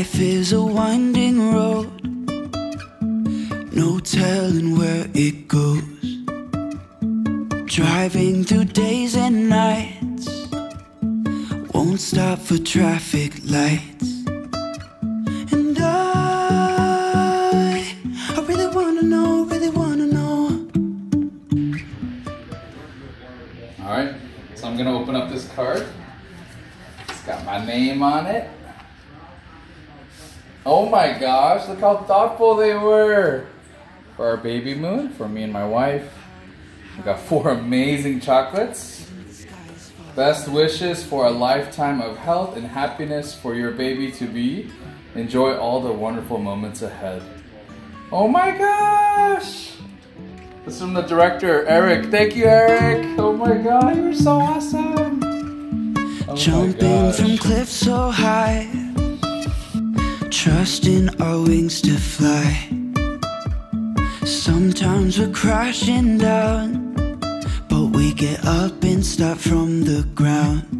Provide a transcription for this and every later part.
Life is a winding road, no telling where it goes. Driving through days and nights, won't stop for traffic lights. And I, I really wanna know, really wanna know. All right, so I'm gonna open up this card. It's got my name on it. Oh my gosh, look how thoughtful they were. For our baby moon, for me and my wife. We got four amazing chocolates. Best wishes for a lifetime of health and happiness for your baby to be. Enjoy all the wonderful moments ahead. Oh my gosh! This is from the director, Eric. Thank you, Eric. Oh my god, you're so awesome. Oh Jumping from cliffs so high, trusting our wings to fly. Sometimes we're crashing down, but we get up and start from the ground.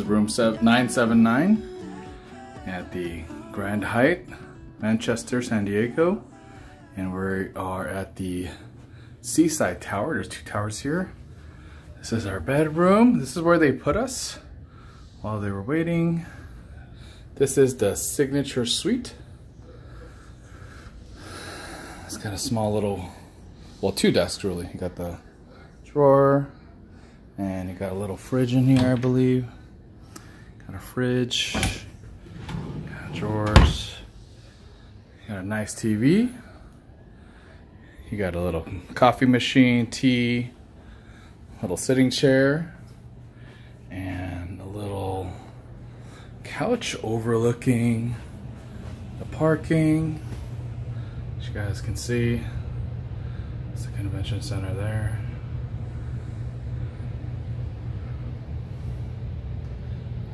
is room sev- 979 at the Grand Hyatt, Manchester, San Diego. And we are at the Seaport Tower. There's two towers here. This is our bedroom. This is where they put us while they were waiting. This is the signature suite. It's got a small little, well, two desks really. You got the drawer, and you got a little fridge in here, I believe. Got a fridge, got drawers, got a nice TV. You got a little coffee machine, tea, little sitting chair, and a little couch overlooking the parking. As you guys can see, it's the convention center there.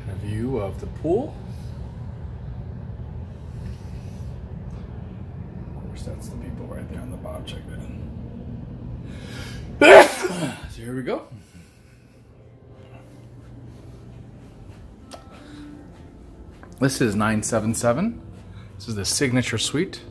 And a view of the pool. Of course, that's the people right there on the bottom. Check that in. so here we go. This is 977. This is the signature suite.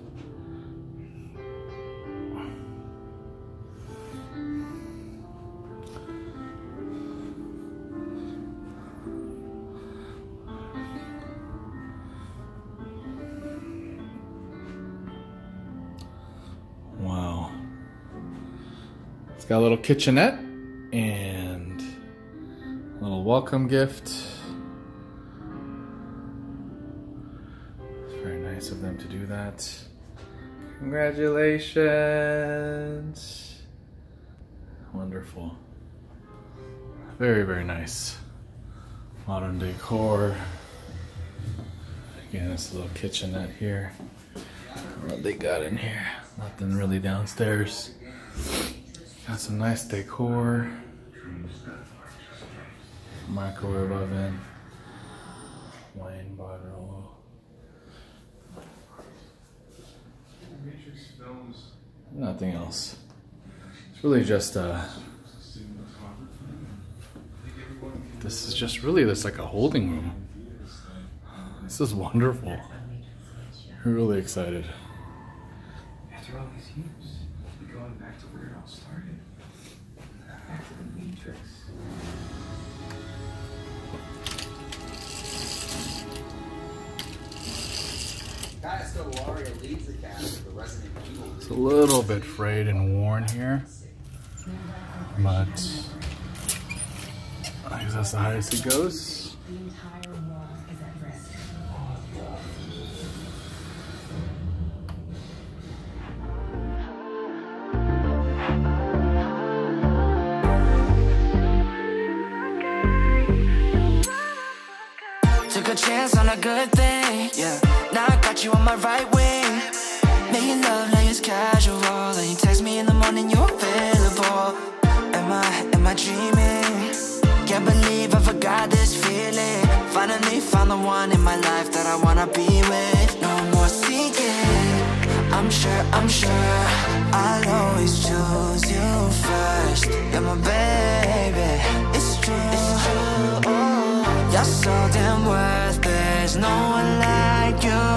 Got a little kitchenette and a little welcome gift. It's very nice of them to do that. Congratulations. Wonderful. Very, very nice. Modern decor. Again, a little kitchenette here. What they got in here? Nothing really downstairs. Got some nice decor. Microwave oven. Wine bottle. Nothing else. It's really just uh This is just really this like a holding room. This is wonderful. I'm really excited. After all these years, going back to where it all started. Back to the. Matrix. It's a little bit frayed and worn here, but I guess that's the highest it goes. Took a chance on a good thing, yeah. Now I got you on my right wing. Making love, now it's casual. And you text me in the morning, you're available. Am I, am I dreaming? Can't believe I forgot this feeling. Finally found the one in my life that I wanna be with. No more seeking. I'm sure, I'm sure I'll always choose you first. You're my baby. It's true. It's true. You're so damn worth There's no one like you.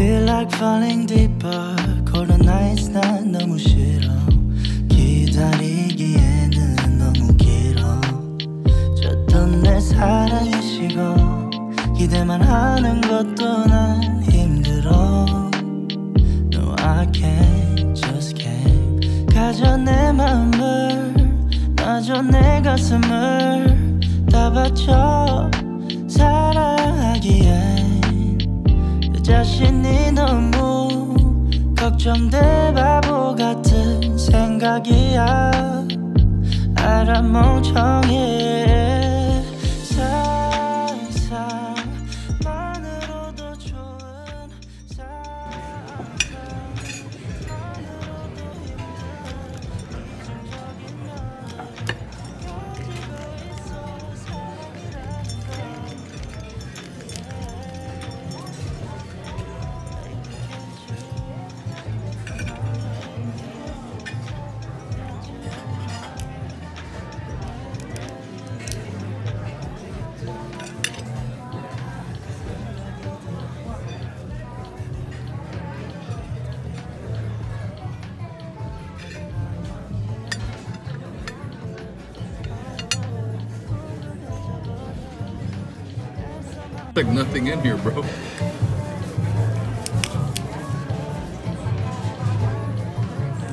Feel like falling deeper. Cold nights 난 너무 싫어. 기다리기에는 너무 길어. 줬던 내 사랑이 식어. 기대만 하는 것도 난 힘들어. No, I can't, just can't. 가져 내 마음을, 놔줘 내 가슴을 다 바쳐 사랑하기엔 내 자신이 너무 걱정돼 바보 같은 생각이야. 알아 멍청 Like nothing in here, bro.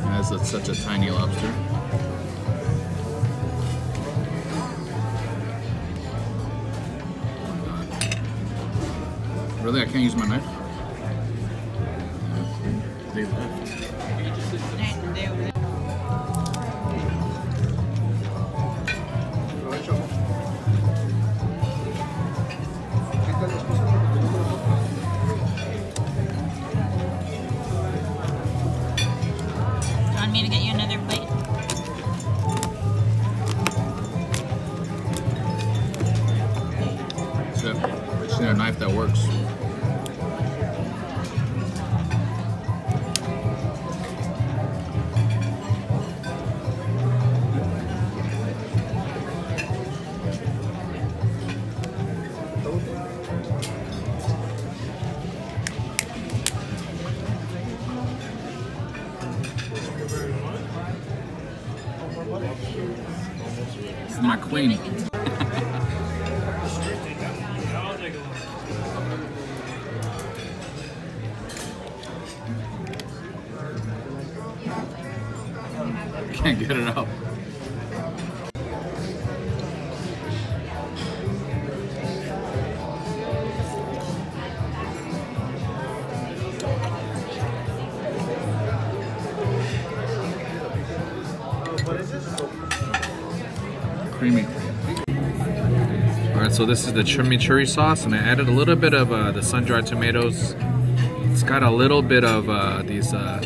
That's a, such a tiny lobster. Really, I can't use my knife. This Creamy. Alright, so this is the chimichurri sauce, and I added a little bit of uh, the sun-dried tomatoes. It's got a little bit of uh, these uh,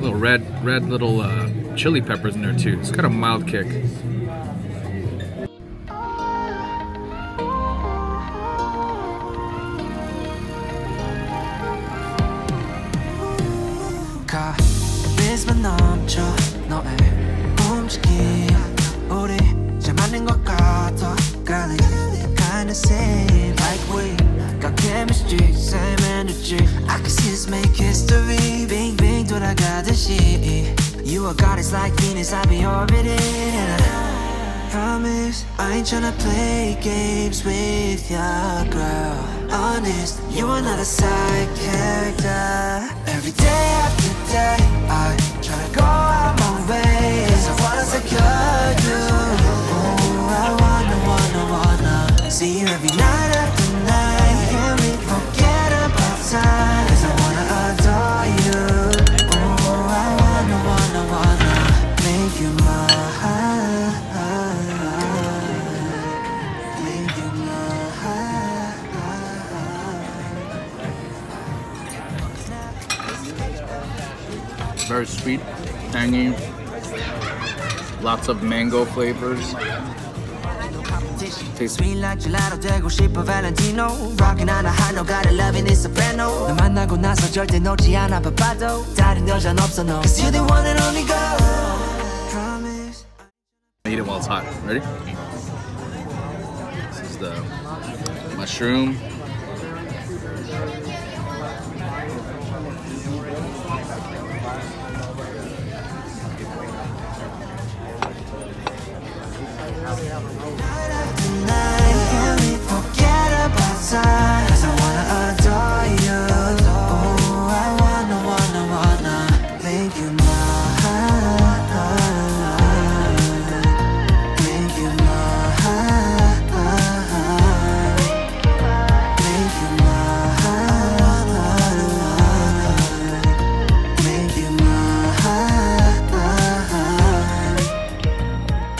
little red, red little uh, chili peppers in there too. It's got a mild kick. same like we got chemistry, same energy I can see us make history Bing bing 돌아가듯이 You are goddess like Venus, I be orbiting and I promise I ain't tryna play games with ya, girl Honest, you are not a side character Every day after day I tryna go out my way Cause I wanna secure you See you every night after night. Can we forget about time. Cause I wanna adore you. Ooh, I wanna, wanna, wanna Make you mine. Make you Very sweet, tangy, lots of mango flavors. Tastes Sweet like gelato 되고 싶어 Valentino Rockin' on a high note got a love in this soprano 너 만나고 나서 절대 놓지 않아 바빠도 다른 여잔 없어 no Cause you're the one and only girl Promise Eat it while it's hot. Ready? This is the mushroom. tonight Can we forget Oh, I wanna, wanna, wanna Make you mine. Make you mine. Make you mine. Make you mine.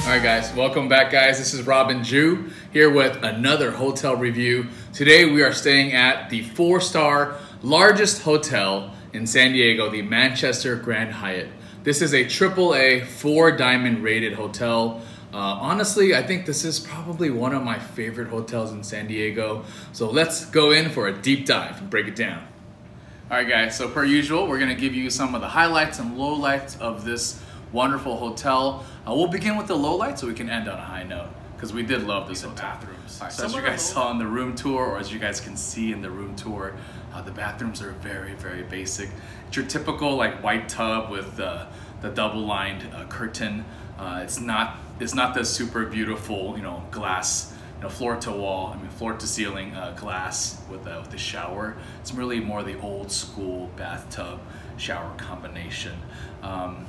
All right, guys, welcome back, guys. This is Robin Jew here with another hotel review. Today, we are staying at the four star largest hotel in San Diego, the Manchester Grand Hyatt. This is a AAA four diamond rated hotel. Uh, honestly, I think this is probably one of my favorite hotels in San Diego. So let's go in for a deep dive and break it down. All right, guys. So per usual, we're gonna give you some of the highlights and lowlights of this wonderful hotel. Uh, we'll begin with the lowlights so we can end on a high note because we did love this hotel. So as you guys saw in the room tour, or as you guys can see in the room tour, uh, the bathrooms are very, very basic. It's your typical like white tub with uh, the double-lined uh, curtain. Uh, it's not it's not the super beautiful you know glass you know, floor to wall, I mean floor to ceiling uh, glass with the, with the shower. It's really more the old school bathtub shower combination. Um,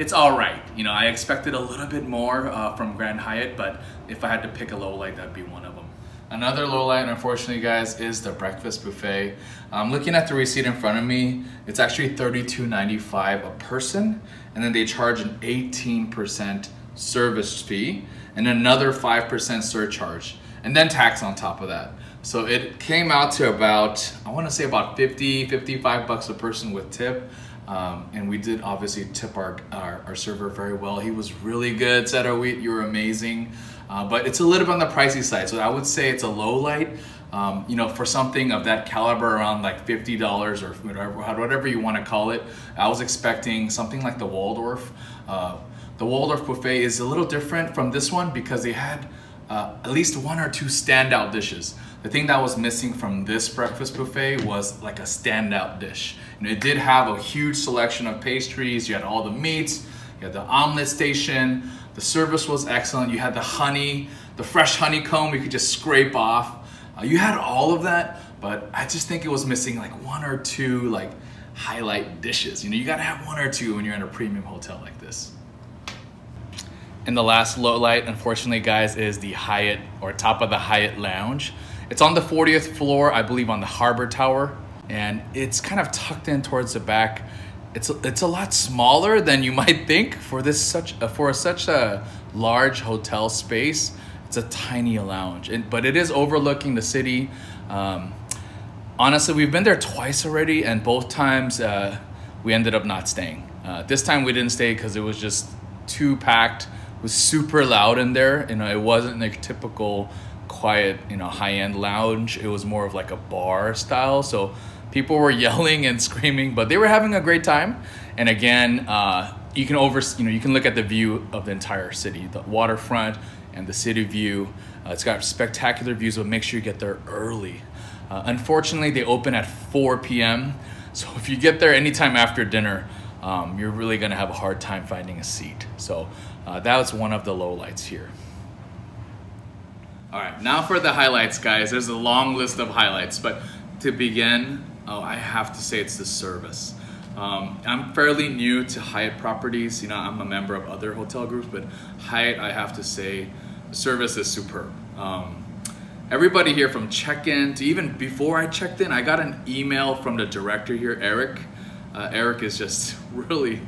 it's all right. You know, I expected a little bit more uh, from Grand Hyatt, but if I had to pick a low light, that'd be one of them. Another low light, unfortunately, guys, is the breakfast buffet. I'm looking at the receipt in front of me. It's actually $32.95 a person, and then they charge an 18% service fee and another 5% surcharge, and then tax on top of that. So it came out to about, I want to say about 50, 55 bucks a person with tip. Um, and we did obviously tip our, our, our server very well. He was really good. Said, "Oh, we, you were amazing." Uh, but it's a little bit on the pricey side, so I would say it's a low light. Um, you know, for something of that caliber, around like fifty dollars or whatever, whatever you want to call it. I was expecting something like the Waldorf. Uh, the Waldorf buffet is a little different from this one because they had uh, at least one or two standout dishes. The thing that was missing from this breakfast buffet was like a standout dish. Know, it did have a huge selection of pastries. You had all the meats. You had the omelet station. The service was excellent. You had the honey, the fresh honeycomb you could just scrape off. Uh, you had all of that, but I just think it was missing like one or two like highlight dishes. You know, you gotta have one or two when you're in a premium hotel like this. And the last low light, unfortunately, guys, is the Hyatt or top of the Hyatt Lounge. It's on the 40th floor, I believe, on the Harbor Tower, and it's kind of tucked in towards the back. It's it's a lot smaller than you might think for this such uh, for such a large hotel space. It's a tiny lounge, and, but it is overlooking the city. Um, honestly, we've been there twice already, and both times uh, we ended up not staying. Uh, this time we didn't stay because it was just too packed. It was super loud in there. Know, it wasn't like typical quiet, you know, high end lounge. It was more of like a bar style. So people were yelling and screaming, but they were having a great time. And again, uh, you can over, you know, you can look at the view of the entire city, the waterfront and the city view. Uh, it's got spectacular views, but make sure you get there early. Uh, unfortunately, they open at 4 p.m. So if you get there anytime after dinner, um, you're really gonna have a hard time finding a seat. So uh, that was one of the lowlights here. All right, now for the highlights, guys. There's a long list of highlights, but to begin, oh, I have to say it's the service. Um, I'm fairly new to Hyatt properties. You know, I'm a member of other hotel groups, but Hyatt, I have to say, the service is superb. Um, everybody here from check-in to even before I checked in, I got an email from the director here, Eric. Uh, Eric is just really,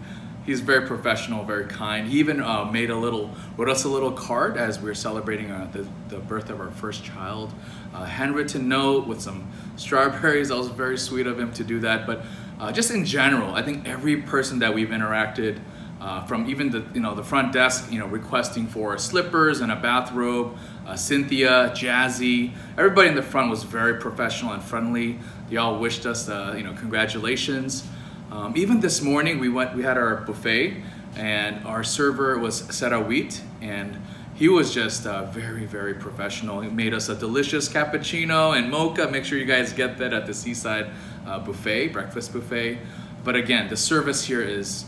he's very professional, very kind. He even uh, made a little, wrote us a little card as we are celebrating uh, the, the, birth of our first child. A handwritten note with some strawberries. That was very sweet of him to do that. But uh, just in general, I think every person that we've interacted, uh, from even the you know the front desk, you know, requesting for slippers and a bathrobe. Uh, Cynthia, Jazzy, everybody in the front was very professional and friendly. They all wished us, uh, you know, congratulations. Um, even this morning, we went, we had our buffet, and our server was Sarah Wheat, and he was just uh, very, very professional. He made us a delicious cappuccino and mocha. Make sure you guys get that at the Seaside uh, Buffet, breakfast buffet. But again, the service here is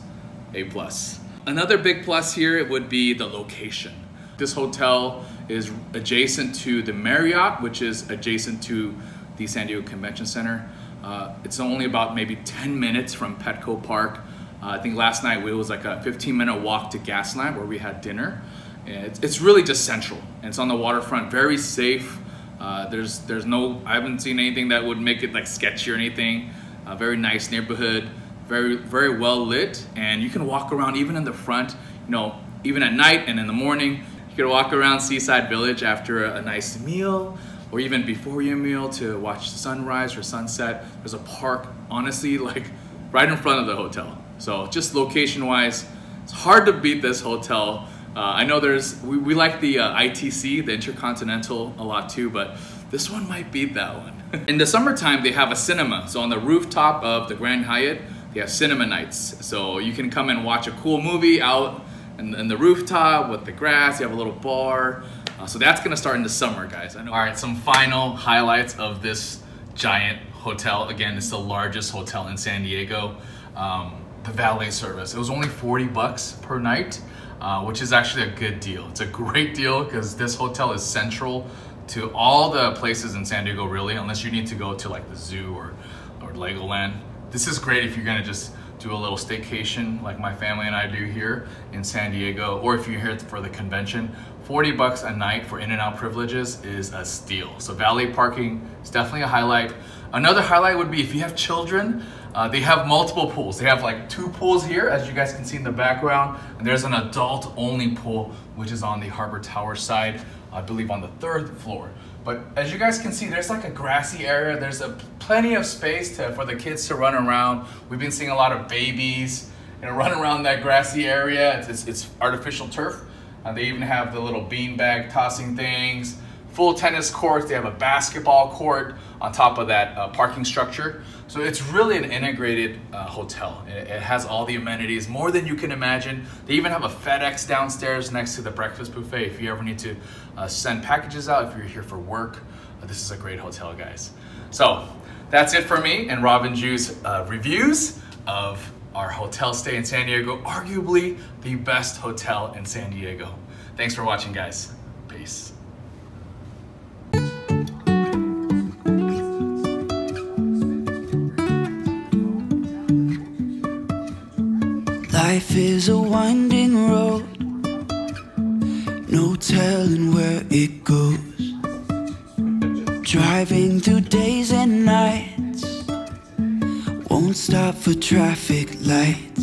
a plus. Another big plus here it would be the location. This hotel is adjacent to the Marriott, which is adjacent to the San Diego Convention Center. Uh, it's only about maybe 10 minutes from Petco Park. Uh, I think last night it was like a 15 minute walk to Gaslamp where we had dinner. It's, it's really just central it's on the waterfront, very safe. Uh, there's there's no I haven't seen anything that would make it like sketchy or anything. very nice neighborhood very very well lit and you can walk around even in the front you know even at night and in the morning you can walk around Seaport Village after a, a nice meal or even before your meal to watch sunrise or sunset there's a park honestly like right in front of the hotel so just location wise it's hard to beat this hotel uh, I know there's we, we like the uh, ITC the Intercontinental a lot too but this one might beat that one in the summertime they have a cinema so on the rooftop of the Grand Hyatt they have cinema nights. So you can come and watch a cool movie out in, in the rooftop with the grass. You have a little bar. Uh, so that's gonna start in the summer, guys. All right, some final highlights of this giant hotel. Again, it's the largest hotel in San Diego. Um, the valet service. It was only 40 bucks per night, uh, which is actually a good deal. It's a great deal because this hotel is central to all the places in San Diego, really, unless you need to go to like the zoo or, or Legoland. This is great if you're gonna just do a little staycation like my family and I do here in San Diego, or if you're here for the convention. 40 bucks a night for in-and-out privileges is a steal. So valet parking is definitely a highlight. Another highlight would be if you have children, uh, they have multiple pools. They have like two pools here, as you guys can see in the background, and there's an adult only pool, which is on the Harbor Tower side, I believe on the third floor. But as you guys can see, there's like a grassy area. There's a plenty of space to, for the kids to run around. We've been seeing a lot of babies you know, run around that grassy area. It's, it's, it's artificial turf. Uh, they even have the little beanbag tossing things, full tennis courts. They have a basketball court on top of that uh, parking structure. So it's really an integrated uh, hotel. It, it, has all the amenities, more than you can imagine. They even have a FedEx downstairs next to the breakfast buffet if you ever need to uh, send packages out, if you're here for work. Uh, this is a great hotel, guys. So that's it for me and Robin Ju's uh, reviews of our hotel stay in San Diego, arguably the best hotel in San Diego. Thanks for watching, guys. Peace. Life is a winding road No telling where it goes Driving through days and stop for traffic lights